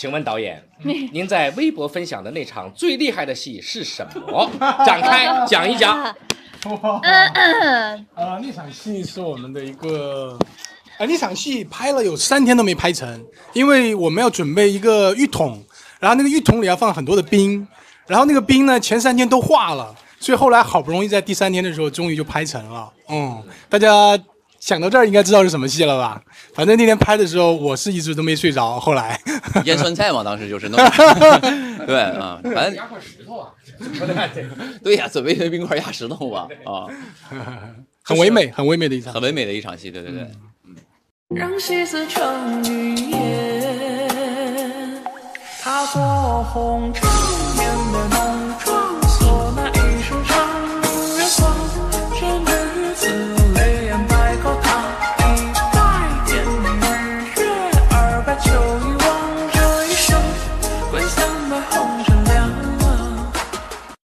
请问导演，您在微博分享的那场最厉害的戏是什么？展开讲一讲。哇，呃，那场戏是我们的一个，呃，那场戏拍了有三天都没拍成，因为我们要准备一个浴桶，然后那个浴桶里要放很多的冰，然后那个冰呢前三天都化了，所以后来好不容易在第三天的时候终于就拍成了。嗯，大家想到这儿应该知道是什么戏了吧？反正那天拍的时候我是一直都没睡着，后来腌酸菜嘛，当时就是弄，对啊，反正压块石头啊！对呀，准备一堆冰块压石头吧，啊，很唯美，很唯美的一场很。唯美的一场戏，对对对。让戏子成语言。他做红帐面的